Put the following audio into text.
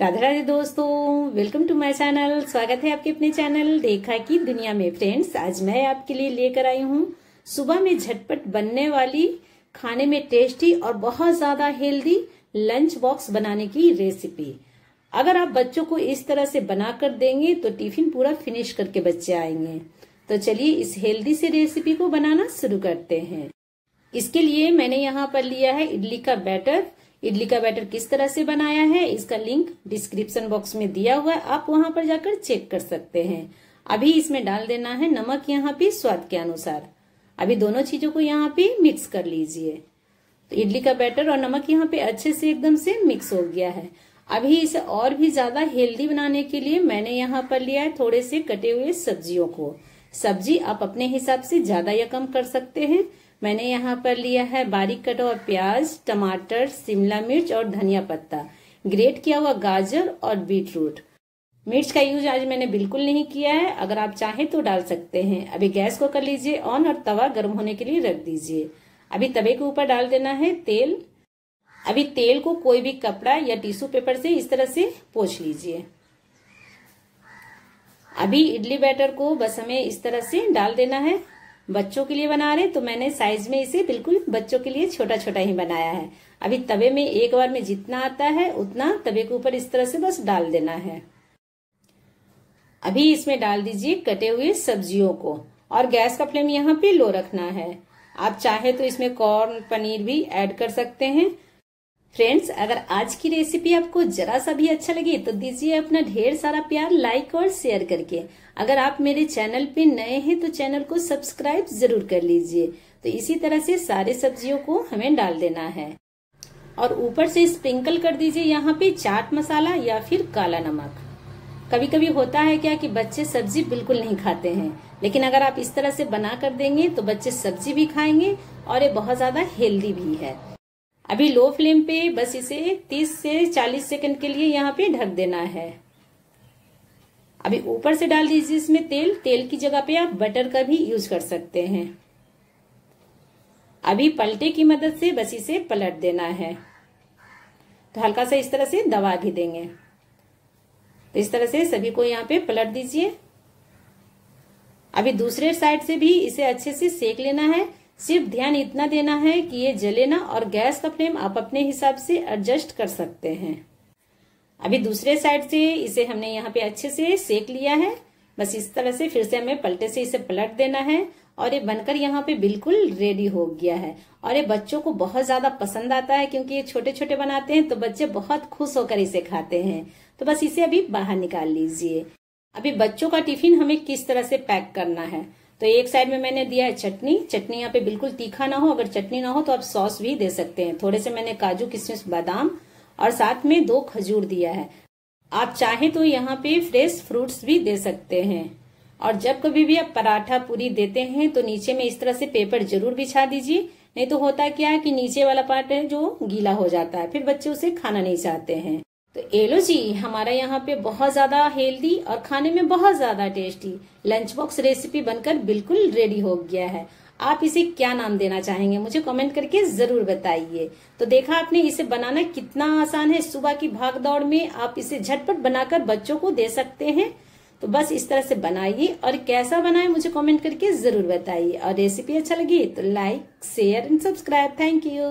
राधे राधे दोस्तों welcome to my channel स्वागत है आपके अपने चैनल देखा की दुनिया में फ्रेंड्स आज मैं आपके लिए लेकर आई हूँ सुबह में झटपट बनने वाली, खाने में टेस्टी और बहुत ज़्यादा हेल्दी लंच बॉक्स बनाने की रेसिपी अगर आप बच्चों को इस तरह से बनाकर देंगे तो टिफ़िन पूरा फिनिश करके बच्चे आएँगे. तो चलिए इस हेल्दी से रेसिपी को बनाना शुरू करते हैं. इसके लिए मैंने यहाँ पर लिया है इडली का बैटर इडली का बैटर किस तरह से बनाया है, इसका लिंक डिस्क्रिप्शन बॉक्स में दिया हुआ है, आप वहाँ पर जाकर चेक कर सकते हैं। अभी इसमें डाल देना है नमक यहाँ पे स्वाद के अनुसार। अभी दोनों चीज़ों को यहाँ पे मिक्स कर लीजिए। तो इडली का बैटर और नमक यहाँ पे अच्छे से एकदम से मिक्स हो गया है। अभी इसे और भी ज़्यादा हेल्दी बनाने के लिए मैंने यहाँ पर लिया है थोड़े से कटे हुए सब्जियों को। सब्ज़ी आप अपने हिसाब से ज़्यादा या कम कर सकते हैं। मैंने यहाँ पर लिया है बारीक कटा हुआ प्याज, टमाटर, शिमला मिर्च और धनिया पत्ता। ग्रेट किया हुआ गाजर और बीट रूट मिर्च का यूज़ आज मैंने बिल्कुल नहीं किया है। अगर आप चाहें तो डाल सकते हैं। अभी गैस को कर लीजिए ऑन और तवा गर्म होने के लिए रख दीजिए। अभी तवे के ऊपर डाल देना है तेल। अभी तेल को कोई भी कपड़ा या टिश्यू पेपर से इस तरह से पोछ लीजिए। अभी इडली बैटर को बस हमें इस तरह से डाल देना है। बच्चों के लिए बना रहे तो मैंने साइज़ में इसे बिल्कुल बच्चों के लिए छोटा छोटा ही बनाया है। अभी तवे में एक बार में जितना आता है, उतना तवे के ऊपर इस तरह से बस डाल देना है। अभी इसमें डाल दीजिए कटे हुए सब्जियों को, और गैस का फ्लेम यहाँ पे लो रखना है। आप चाहे तो इसमें कॉर्न पनीर भी ऐड कर सकते हैं। फ्रेंड्स अगर आज की रेसिपी आपको जरा सा भी अच्छा लगे तो दीजिए अपना ढेर सारा प्यार लाइक और शेयर करके। अगर आप मेरे चैनल पे नए हैं तो चैनल को सब्सक्राइब ज़रूर कर लीजिए। तो इसी तरह से सारे सब्जियों को हमें डाल देना है। और ऊपर से स्प्रिंकल कर दीजिए यहाँ पे चाट मसाला या फिर काला नमक। कभी कभी होता है क्या कि बच्चे सब्ज़ी बिल्कुल नहीं खाते हैं, लेकिन अगर आप इस तरह से बना कर देंगे तो बच्चे सब्ज़ी भी खाएँगे और ये बहुत ज़्यादा हेल्दी भी है। अभी लो फ्लेम पे बस इसे 30 से 40 सेकंड के लिए यहाँ पे ढक देना है। अभी ऊपर से डाल दीजिए इसमें तेल। तेल की जगह पे आप बटर का भी यूज़ कर सकते हैं। अभी पलटे की मदद से बस इसे पलट देना है। तो हल्का सा इस तरह से दबा भी देंगे। तो इस तरह से सभी को यहाँ पे पलट दीजिए। अभी दूसरे साइड से भी इसे अच्छे से सेक लेना है। सिर्फ़ ध्यान इतना देना है कि ये जले ना और गैस का फ्लेम आप अपने हिसाब से एडजस्ट कर सकते हैं। अभी दूसरे साइड से इसे हमने यहाँ पे अच्छे से सेक लिया है। बस इस तरह से फिर से हमें पलटे से इसे पलट देना है और ये बनकर यहाँ पे बिल्कुल रेडी हो गया है। और ये बच्चों को बहुत ज़्यादा पसंद आता है क्योंकि ये छोटे छोटे बनाते हैं तो बच्चे बहुत खुश होकर इसे खाते हैं। तो बस इसे अभी बाहर निकाल लीजिए। अभी बच्चों का टिफ़िन हमें किस तरह से पैक करना है? तो एक साइड में मैंने दिया है चटनी। चटनी यहाँ पे बिल्कुल तीखा ना हो, अगर चटनी ना हो तो आप सॉस भी दे सकते हैं। थोड़े से मैंने काजू, किशमिश, बादाम और साथ में दो खजूर दिया है। आप चाहें तो यहाँ पे फ्रेश फ्रूट्स भी दे सकते हैं। और जब कभी भी आप पराठा पूरी देते हैं तो नीचे में इस तरह से पेपर ज़रूर बिछा दीजिए। नहीं तो होता क्या है कि नीचे वाला पार्ट है जो गीला हो जाता है, फिर बच्चे उसे खाना नहीं चाहते हैं। तो एलो जी, हमारा यहाँ पे बहुत ज़्यादा हेल्दी और खाने में बहुत ज़्यादा टेस्टी लंच बॉक्स रेसिपी बनकर बिल्कुल रेडी हो गया है। आप इसे क्या नाम देना चाहेंगे, मुझे कमेंट करके ज़रूर बताइए। तो देखा आपने, इसे बनाना कितना आसान है। सुबह की भाग दौड़ में आप इसे झटपट बनाकर बच्चों को दे सकते हैं। तो बस इस तरह से बनाइए और कैसा बनाए, मुझे कमेंट करके ज़रूर बताइए। और रेसिपी अच्छा लगी तो like share and subscribe thank you